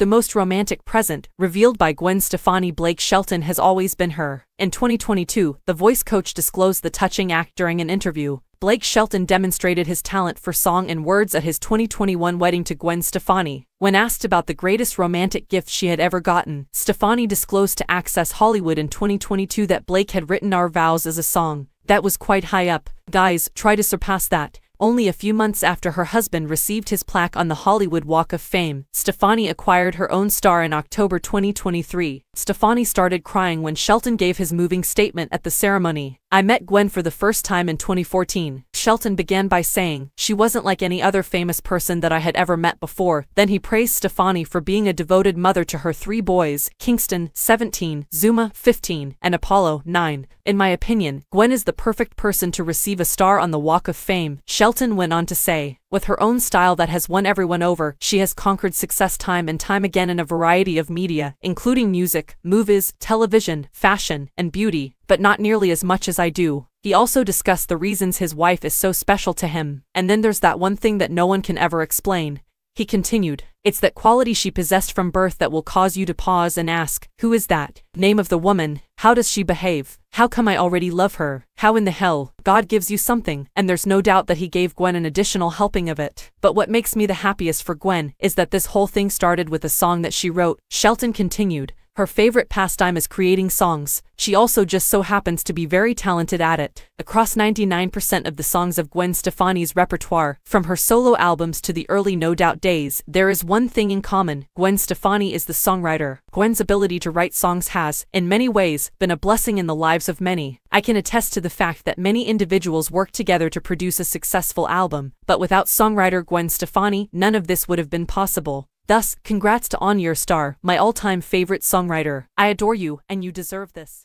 The most romantic present, revealed by Gwen Stefani Blake Shelton has always been her. In 2022, the voice coach disclosed the touching act during an interview. Blake Shelton demonstrated his talent for song and words at his 2021 wedding to Gwen Stefani. When asked about the greatest romantic gift she had ever gotten, Stefani disclosed to Access Hollywood in 2022 that Blake had written Our Vows as a song. That was quite high up. Guys, try to surpass that. Only a few months after her husband received his plaque on the Hollywood Walk of Fame, Stefani acquired her own star in October 2023. Stefani started crying when Shelton gave his moving statement at the ceremony. I met Gwen for the first time in 2014. Shelton began by saying, she wasn't like any other famous person that I had ever met before. Then he praised Stefani for being a devoted mother to her three boys, Kingston, 17, Zuma, 15, and Apollo, 9. In my opinion, Gwen is the perfect person to receive a star on the Walk of Fame, Shelton went on to say. With her own style that has won everyone over, she has conquered success time and time again in a variety of media, including music, movies, television, fashion, and beauty, but not nearly as much as I do. He also discussed the reasons his wife is so special to him, and then there's that one thing that no one can ever explain. He continued, It's that quality she possessed from birth that will cause you to pause and ask, Who is that? Name of the woman, how does she behave? How come I already love her? How in the hell? God gives you something, and there's no doubt that he gave Gwen an additional helping of it. But what makes me the happiest for Gwen is that this whole thing started with a song that she wrote. Shelton continued, her favorite pastime is creating songs, she also just so happens to be very talented at it. Across 99% of the songs of Gwen Stefani's repertoire, from her solo albums to the early No Doubt days, there is one thing in common, Gwen Stefani is the songwriter. Gwen's ability to write songs has, in many ways, been a blessing in the lives of many. I can attest to the fact that many individuals work together to produce a successful album, but without songwriter Gwen Stefani, none of this would have been possible. Thus, congrats to On Your Star, my all-time favorite songwriter. I adore you, and you deserve this.